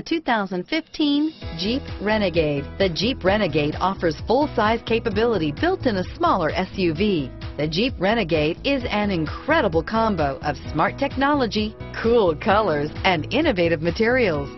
The 2015 Jeep Renegade. The Jeep Renegade offers full-size capability built in a smaller SUV. The Jeep Renegade is an incredible combo of smart technology, cool colors, and innovative materials.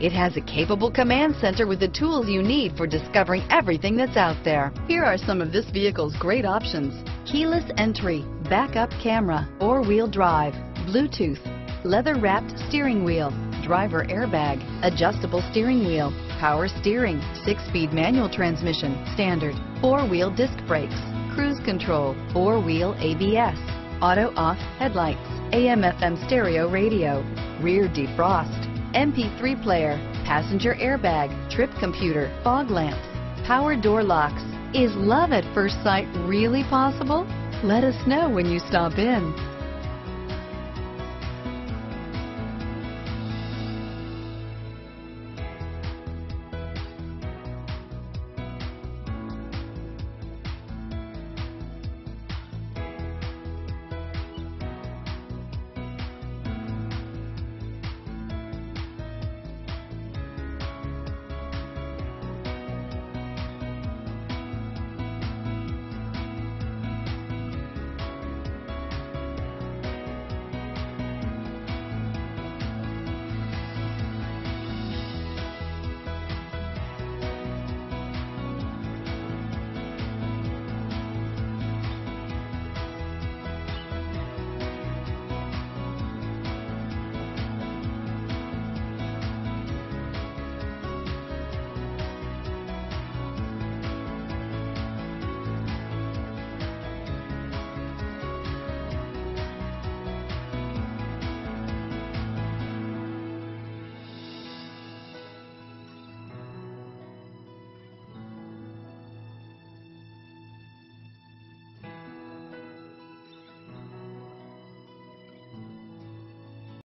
It has a capable command center with the tools you need for discovering everything that's out there. Here are some of this vehicle's great options. Keyless entry, backup camera, four-wheel drive, Bluetooth, leather-wrapped steering wheel, driver airbag, adjustable steering wheel, power steering, six-speed manual transmission, standard, four-wheel disc brakes, cruise control, four-wheel ABS, auto-off headlights, AM-FM stereo radio, rear defrost, MP3 player, passenger airbag, trip computer, fog lamps, power door locks. Is love at first sight really possible? Let us know when you stop in.